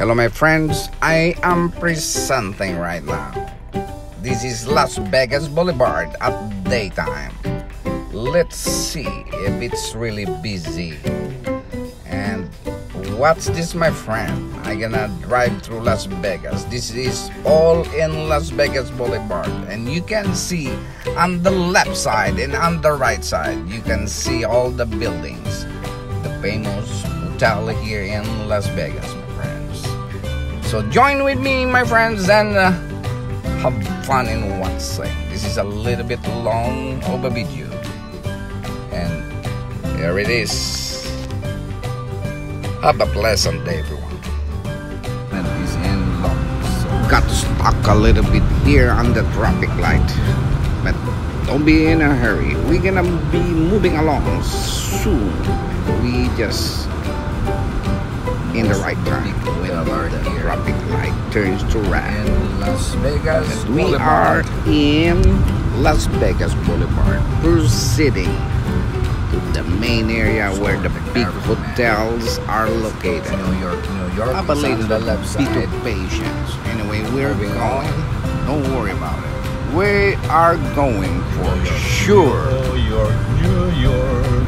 Hello, my friends. I am presenting right now. This is Las Vegas Boulevard at daytime. Let's see if it's really busy. And what's this, my friend? I'm gonna drive through Las Vegas. This is all in Las Vegas Boulevard, and you can see on the left side and on the right side, you can see all the buildings. The famous hotel here in Las Vegas. So join with me, my friends, and uh, have fun in watching. This is a little bit long of a video, and here it is. Have a pleasant day, everyone. And is in long. So got stuck a little bit here on the traffic light, but don't be in a hurry. We're gonna be moving along soon. We just in the right turn when the traffic light turns to red. Las Vegas. And we are in Las Vegas Boulevard, proceeding to the main area where the big hotels are located. New York, New York. Have a It's on little the left bit side. of patience. Anyway, we're going. Don't worry about it. We are going for sure. New York, New York.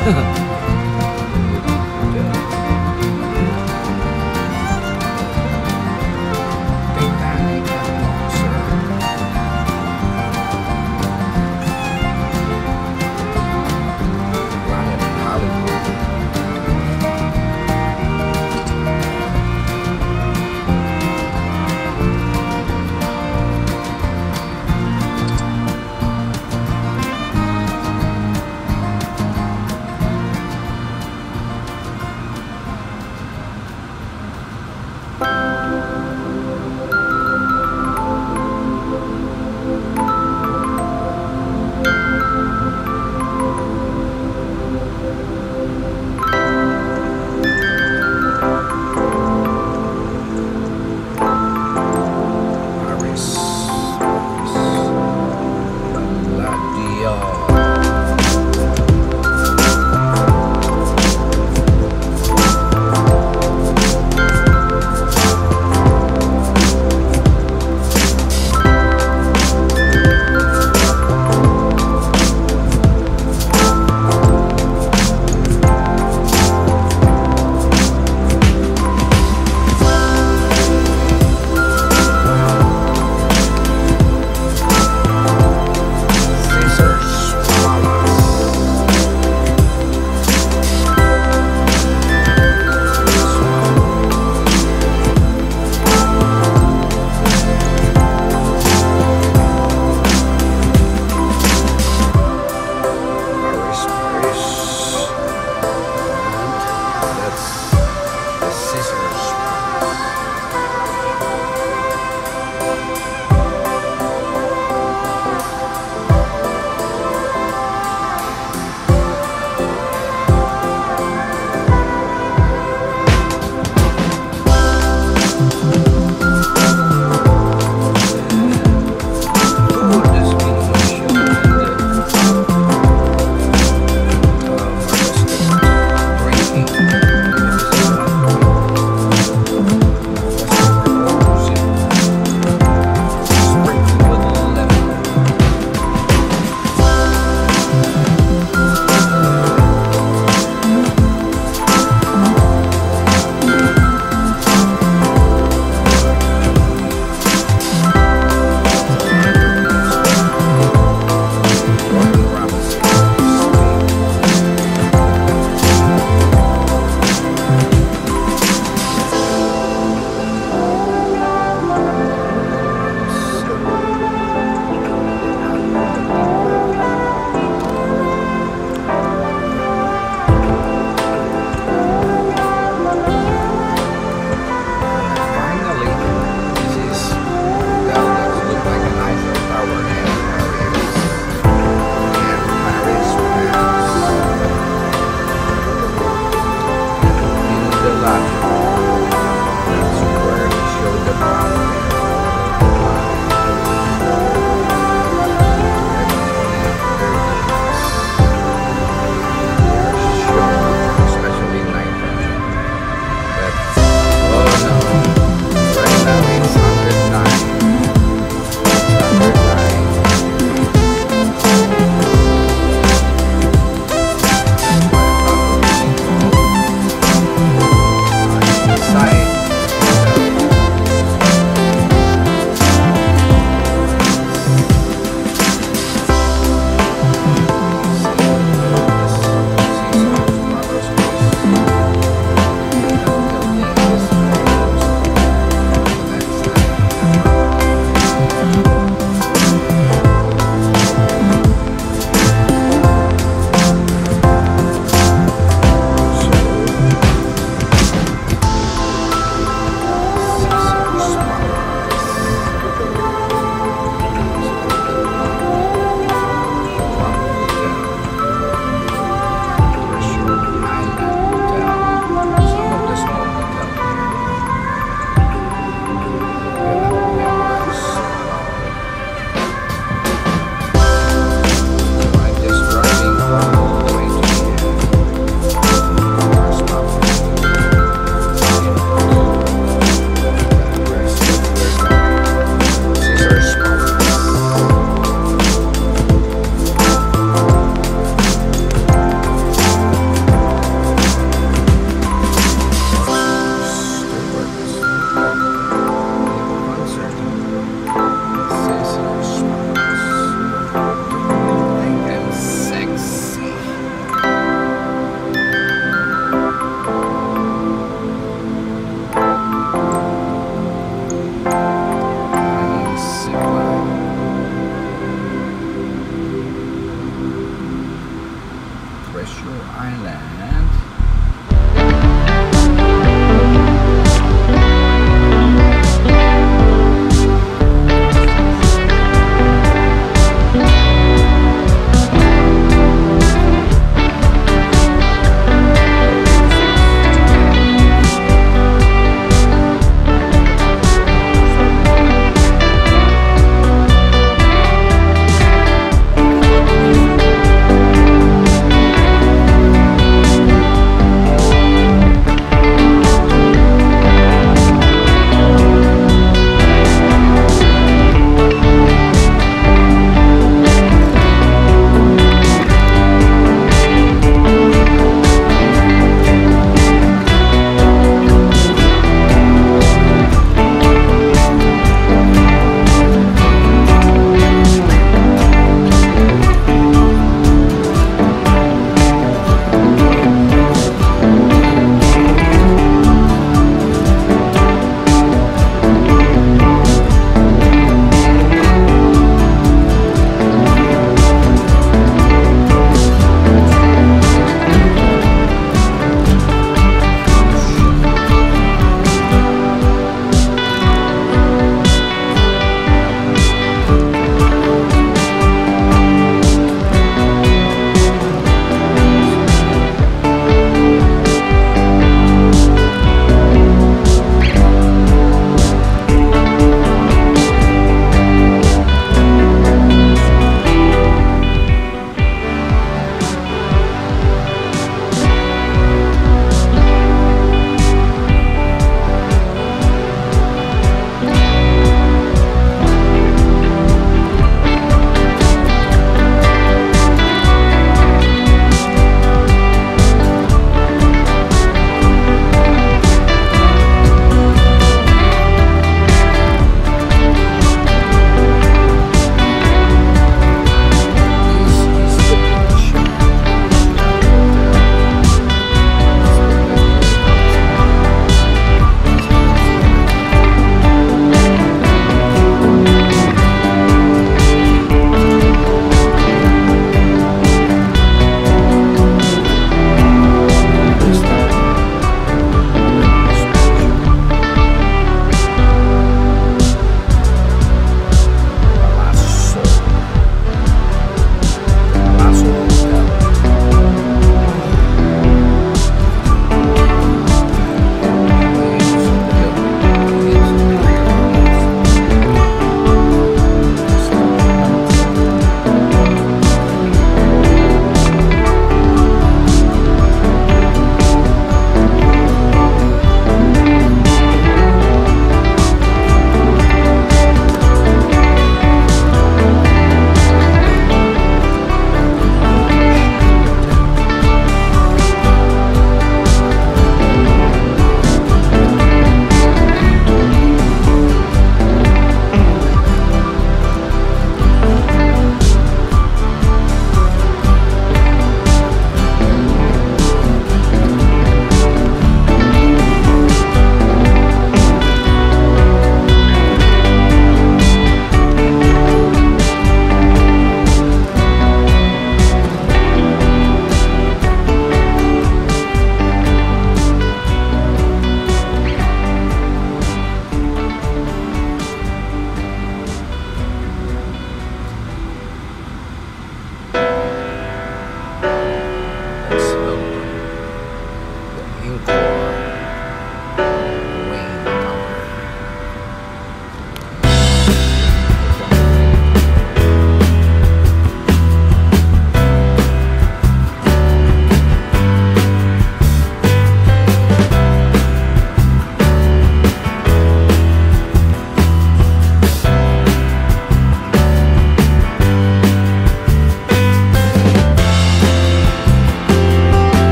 Uh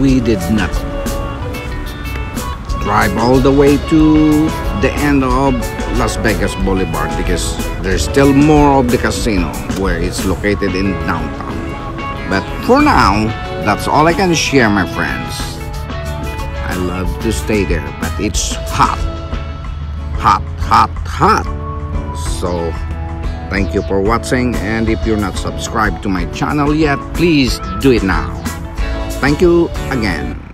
we did not drive all the way to the end of Las Vegas Boulevard because there's still more of the casino where it's located in downtown. But for now, that's all I can share, my friends. I love to stay there, but it's hot. Hot, hot, hot. So, thank you for watching. And if you're not subscribed to my channel yet, please do it now. Thank you again.